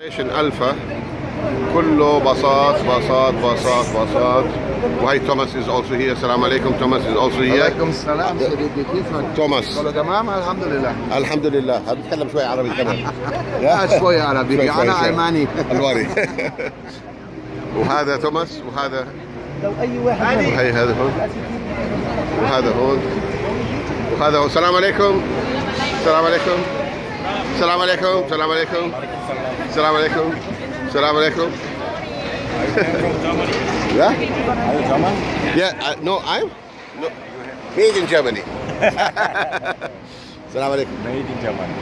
station الفا كله باصات باصات باصات باصات. وهي توماس is also here السلام عليكم. توماس is also here عليكم السلام سيدي كيفك؟ توماس كله تمام؟ الحمد لله. الحمد لله بتكلم شوي عربي كمان. لا شوي عربي. شوي شوي أنا شوي. علماني الواري وهذا توماس وهذا؟ لو أي واحد وهي هذا هون وهذا هون وهذا هون السلام عليكم. السلام عليكم. السلام عليكم السلام عليكم السلام عليكم السلام عليكم Yeah? Yeah, uh, no, I'm no, made in Germany. السلام عليكم Made in Germany.